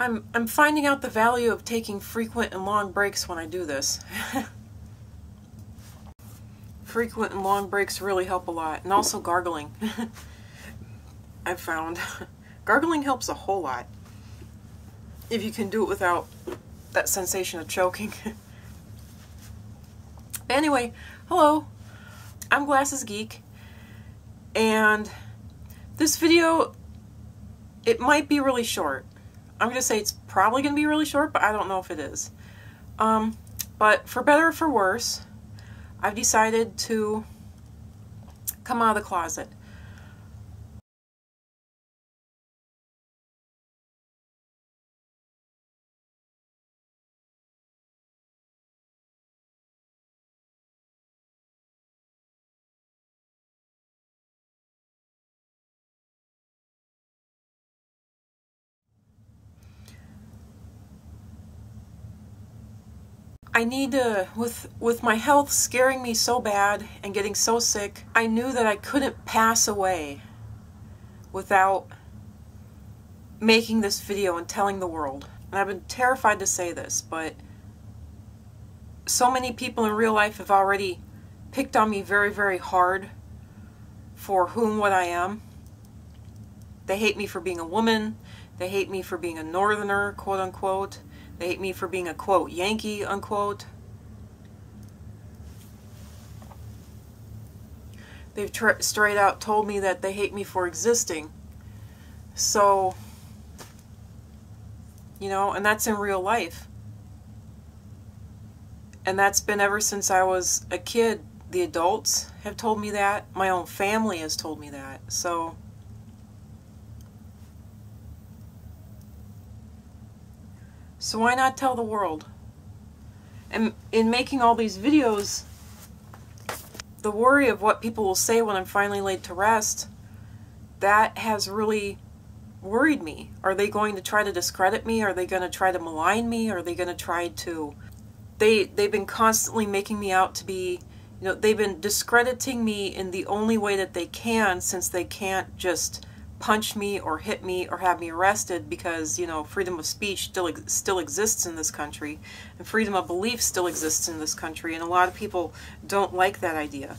I'm, I'm finding out the value of taking frequent and long breaks when I do this. frequent and long breaks really help a lot. And also gargling. I've found. gargling helps a whole lot. If you can do it without that sensation of choking. anyway, hello. I'm Glasses Geek. And this video, it might be really short. I'm going to say it's probably going to be really short, but I don't know if it is. Um, but for better or for worse, I've decided to come out of the closet. I need to, with, with my health scaring me so bad and getting so sick, I knew that I couldn't pass away without making this video and telling the world. And I've been terrified to say this, but so many people in real life have already picked on me very, very hard for whom what I am. They hate me for being a woman. They hate me for being a northerner, quote unquote. They hate me for being a quote Yankee unquote. They've straight out told me that they hate me for existing. So, you know, and that's in real life. And that's been ever since I was a kid. The adults have told me that. My own family has told me that. So, So why not tell the world? And in making all these videos, the worry of what people will say when I'm finally laid to rest, that has really worried me. Are they going to try to discredit me? Are they going to try to malign me? Are they going to try to... They, they've been constantly making me out to be... You know, they've been discrediting me in the only way that they can since they can't just punch me or hit me or have me arrested because you know freedom of speech still still exists in this country and freedom of belief still exists in this country and a lot of people don't like that idea.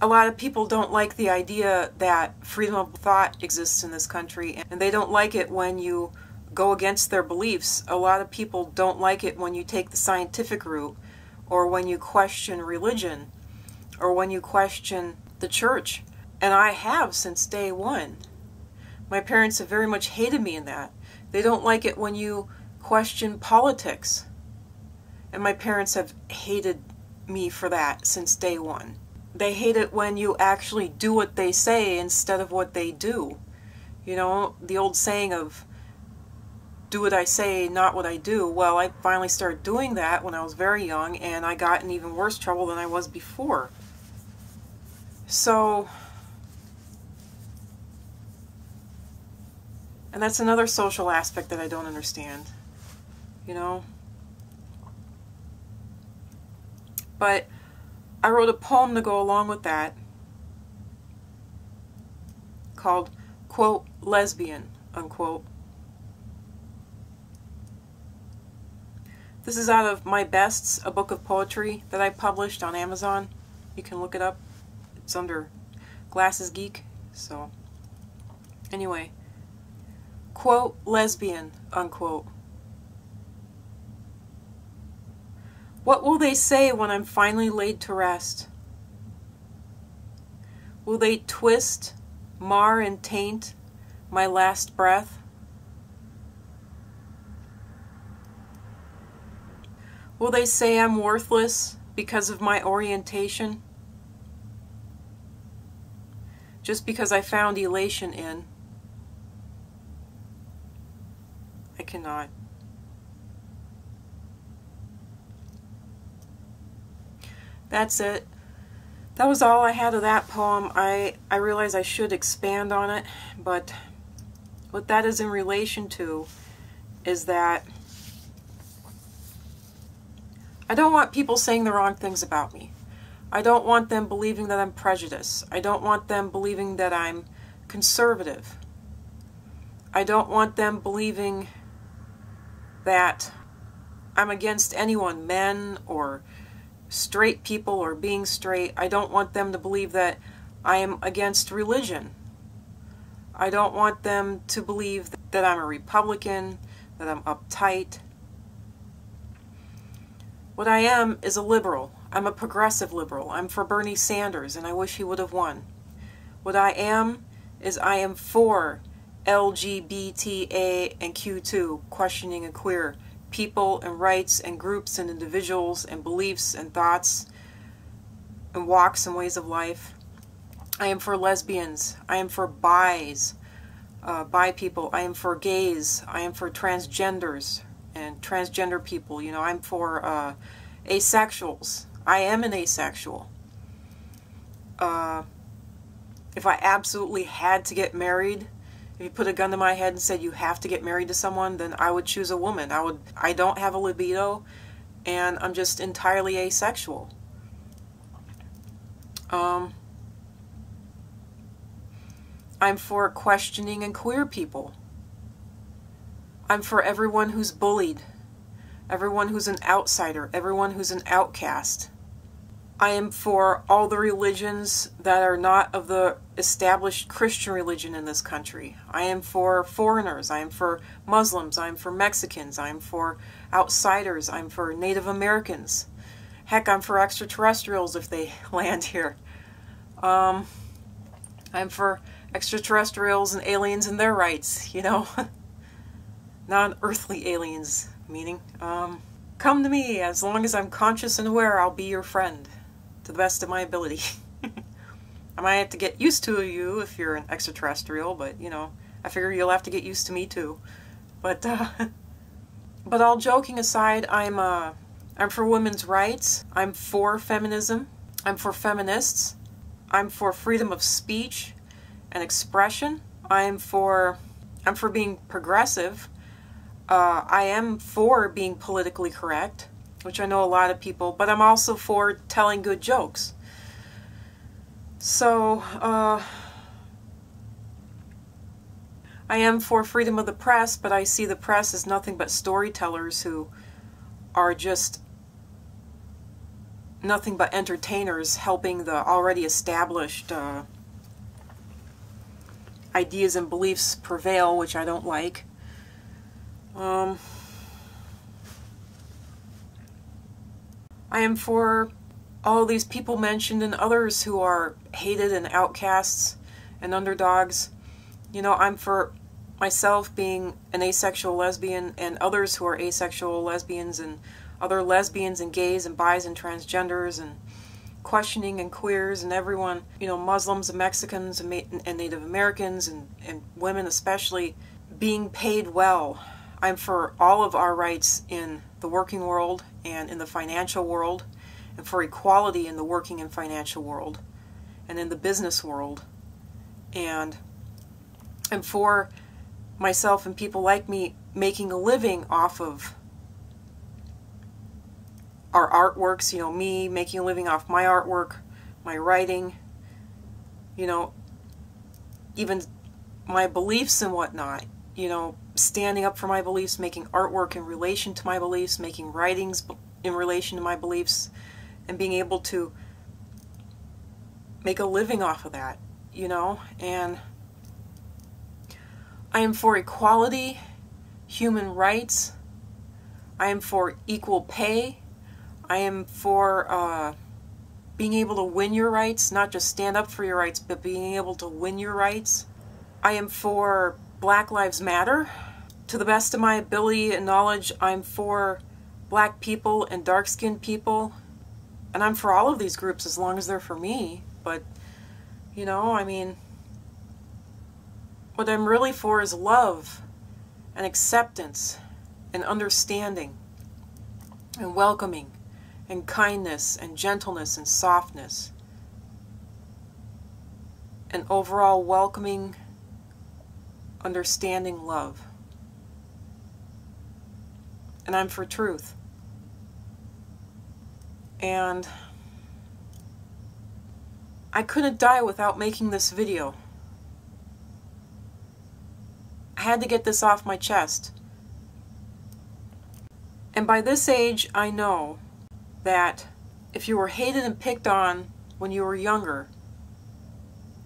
A lot of people don't like the idea that freedom of thought exists in this country and they don't like it when you go against their beliefs. A lot of people don't like it when you take the scientific route or when you question religion or when you question the church and I have since day one my parents have very much hated me in that. They don't like it when you question politics. And my parents have hated me for that since day one. They hate it when you actually do what they say instead of what they do. You know, the old saying of do what I say, not what I do. Well, I finally started doing that when I was very young and I got in even worse trouble than I was before. So, And that's another social aspect that I don't understand. You know? But I wrote a poem to go along with that called, quote, lesbian, unquote. This is out of My Bests, a book of poetry that I published on Amazon. You can look it up. It's under Glasses Geek. So, anyway quote, lesbian, unquote. What will they say when I'm finally laid to rest? Will they twist, mar, and taint my last breath? Will they say I'm worthless because of my orientation? Just because I found elation in cannot. That's it. That was all I had of that poem. I, I realize I should expand on it, but what that is in relation to is that I don't want people saying the wrong things about me. I don't want them believing that I'm prejudiced. I don't want them believing that I'm conservative. I don't want them believing that I'm against anyone, men or straight people or being straight. I don't want them to believe that I am against religion. I don't want them to believe that I'm a Republican, that I'm uptight. What I am is a liberal. I'm a progressive liberal. I'm for Bernie Sanders, and I wish he would have won. What I am is I am for LGBTA and Q2, questioning and queer people and rights and groups and individuals and beliefs and thoughts and walks and ways of life. I am for lesbians. I am for bis, uh, bi people. I am for gays. I am for transgenders and transgender people. You know, I'm for uh, asexuals. I am an asexual. Uh, if I absolutely had to get married, if you put a gun to my head and said you have to get married to someone, then I would choose a woman. I would I don't have a libido and I'm just entirely asexual. Um I'm for questioning and queer people. I'm for everyone who's bullied, everyone who's an outsider, everyone who's an outcast. I am for all the religions that are not of the established Christian religion in this country. I am for foreigners. I am for Muslims. I am for Mexicans. I am for outsiders. I'm for Native Americans. Heck, I'm for extraterrestrials if they land here. Um, I'm for extraterrestrials and aliens and their rights, you know. Non earthly aliens, meaning. Um, come to me. As long as I'm conscious and aware, I'll be your friend to the best of my ability. I might have to get used to you if you're an extraterrestrial, but you know, I figure you'll have to get used to me too. But uh, but all joking aside, I'm uh, I'm for women's rights. I'm for feminism. I'm for feminists. I'm for freedom of speech and expression. I'm for I'm for being progressive. Uh, I am for being politically correct which I know a lot of people, but I'm also for telling good jokes. So, uh, I am for freedom of the press, but I see the press as nothing but storytellers who are just nothing but entertainers helping the already established uh, ideas and beliefs prevail, which I don't like. Um, I am for all these people mentioned and others who are hated and outcasts and underdogs. You know, I'm for myself being an asexual lesbian and others who are asexual lesbians and other lesbians and gays and bis and transgenders and questioning and queers and everyone, you know, Muslims and Mexicans and, and Native Americans and, and women especially being paid well. I'm for all of our rights in the working world and in the financial world, and for equality in the working and financial world, and in the business world, and and for myself and people like me making a living off of our artworks, you know, me making a living off my artwork, my writing, you know, even my beliefs and whatnot, you know, standing up for my beliefs, making artwork in relation to my beliefs, making writings in relation to my beliefs, and being able to make a living off of that, you know? And I am for equality, human rights. I am for equal pay. I am for uh, being able to win your rights, not just stand up for your rights, but being able to win your rights. I am for Black Lives Matter. To the best of my ability and knowledge, I'm for black people and dark skinned people. And I'm for all of these groups as long as they're for me. But, you know, I mean, what I'm really for is love and acceptance and understanding and welcoming and kindness and gentleness and softness and overall welcoming understanding love. And I'm for truth. And I couldn't die without making this video. I had to get this off my chest. And by this age, I know that if you were hated and picked on when you were younger,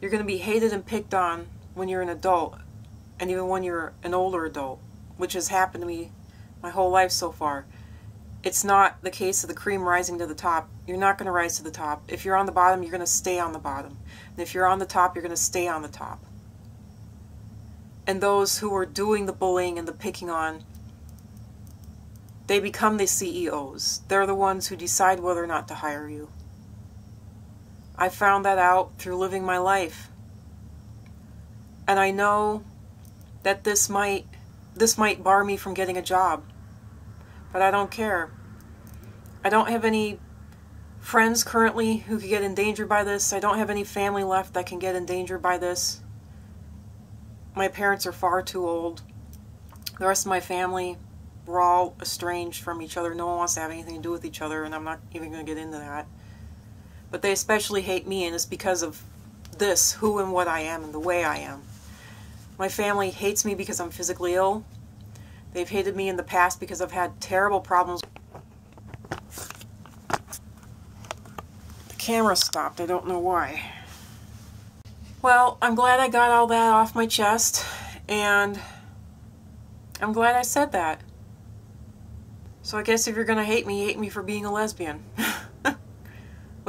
you're going to be hated and picked on when you're an adult, and even when you're an older adult, which has happened to me my whole life so far. It's not the case of the cream rising to the top. You're not going to rise to the top. If you're on the bottom, you're going to stay on the bottom. And if you're on the top, you're going to stay on the top. And those who are doing the bullying and the picking on, they become the CEOs. They're the ones who decide whether or not to hire you. I found that out through living my life. And I know that this might this might bar me from getting a job. But I don't care. I don't have any friends currently who could get endangered by this. I don't have any family left that can get endangered by this. My parents are far too old. The rest of my family, we're all estranged from each other. No one wants to have anything to do with each other, and I'm not even going to get into that. But they especially hate me, and it's because of this, who and what I am, and the way I am. My family hates me because I'm physically ill. They've hated me in the past because I've had terrible problems. The camera stopped. I don't know why. Well, I'm glad I got all that off my chest, and I'm glad I said that. So I guess if you're going to hate me, hate me for being a lesbian.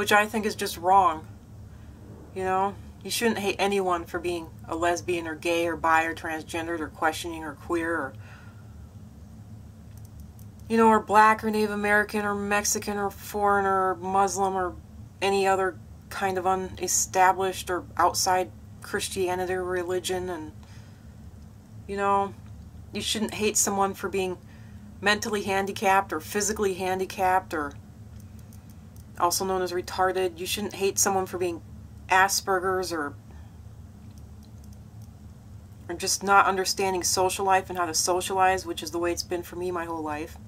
which I think is just wrong. You know, you shouldn't hate anyone for being a lesbian or gay or bi or transgendered or questioning or queer or you know, or black or Native American or Mexican or foreigner or Muslim or any other kind of unestablished or outside Christianity or religion and you know, you shouldn't hate someone for being mentally handicapped or physically handicapped or also known as retarded. You shouldn't hate someone for being Asperger's or or just not understanding social life and how to socialize, which is the way it's been for me my whole life.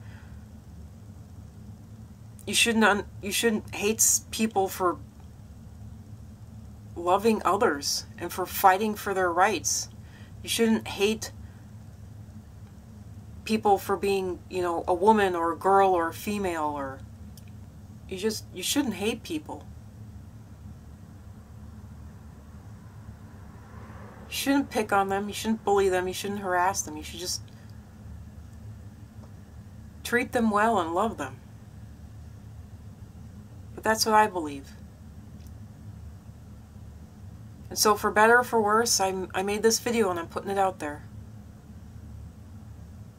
You shouldn't you shouldn't hate people for loving others and for fighting for their rights. You shouldn't hate people for being, you know, a woman or a girl or a female or you just, you shouldn't hate people. Shouldn't pick on them. You shouldn't bully them. You shouldn't harass them. You should just treat them well and love them. But that's what I believe. And so for better or for worse, I, I made this video and I'm putting it out there.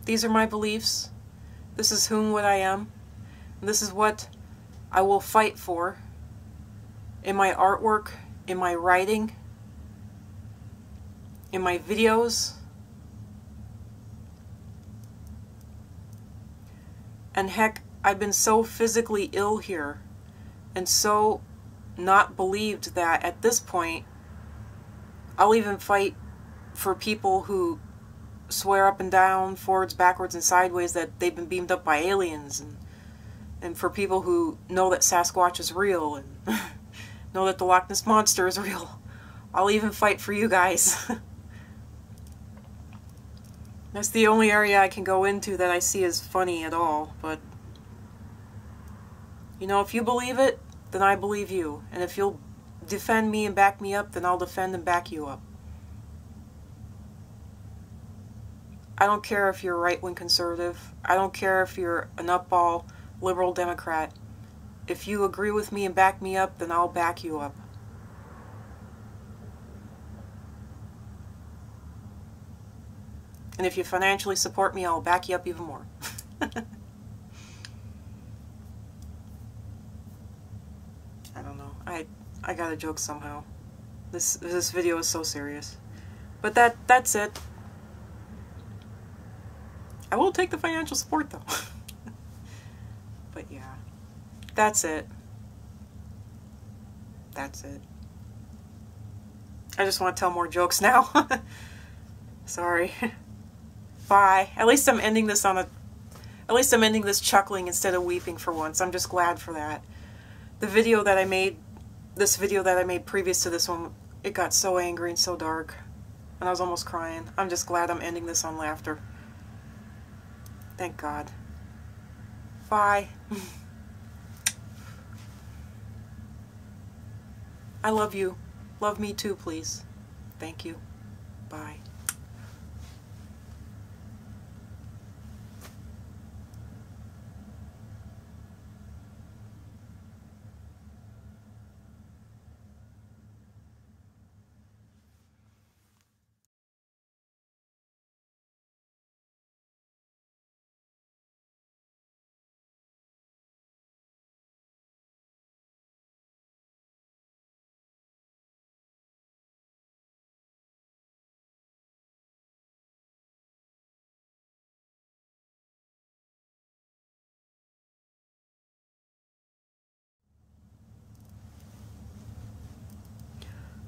These are my beliefs. This is whom what I am. This is what I will fight for in my artwork, in my writing, in my videos. And heck, I've been so physically ill here and so not believed that at this point I'll even fight for people who swear up and down, forwards, backwards, and sideways that they've been beamed up by aliens and and for people who know that Sasquatch is real and know that the Loch Ness Monster is real. I'll even fight for you guys. That's the only area I can go into that I see as funny at all, but you know, if you believe it, then I believe you. And if you'll defend me and back me up, then I'll defend and back you up. I don't care if you're right-wing conservative. I don't care if you're a nutball liberal Democrat. If you agree with me and back me up, then I'll back you up. And if you financially support me, I'll back you up even more. I don't know. I I got a joke somehow. This this video is so serious. But that that's it. I will take the financial support though. But yeah, that's it. That's it. I just want to tell more jokes now. Sorry. Bye. At least I'm ending this on a at least I'm ending this chuckling instead of weeping for once. I'm just glad for that. The video that I made this video that I made previous to this one, it got so angry and so dark. And I was almost crying. I'm just glad I'm ending this on laughter. Thank God. Bye. I love you. Love me too, please. Thank you. Bye.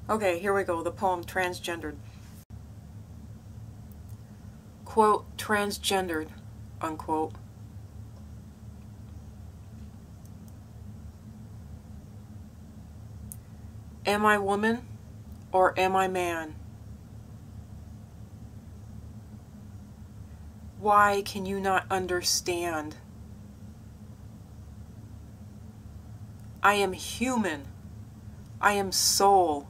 Okay, here we go. The poem Transgendered. Quote, transgendered, unquote. Am I woman or am I man? Why can you not understand? I am human. I am soul.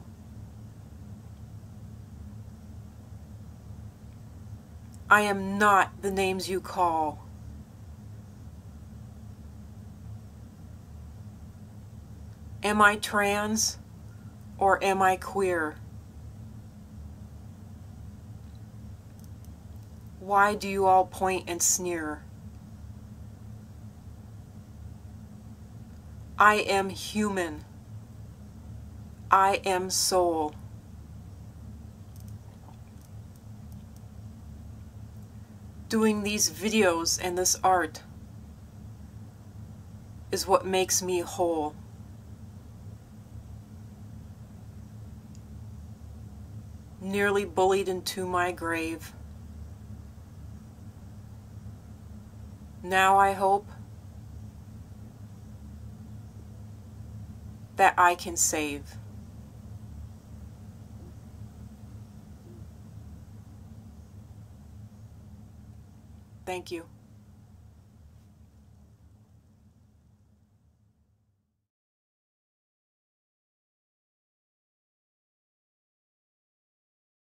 I am not the names you call. Am I trans or am I queer? Why do you all point and sneer? I am human. I am soul. Doing these videos and this art is what makes me whole. Nearly bullied into my grave. Now I hope that I can save. Thank you.